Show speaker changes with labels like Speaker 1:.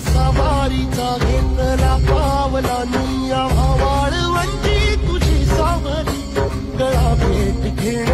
Speaker 1: सवारीचा घेतला पावलानी आवाळ म्हणजे तुझी सावली. गळा भेट घेणे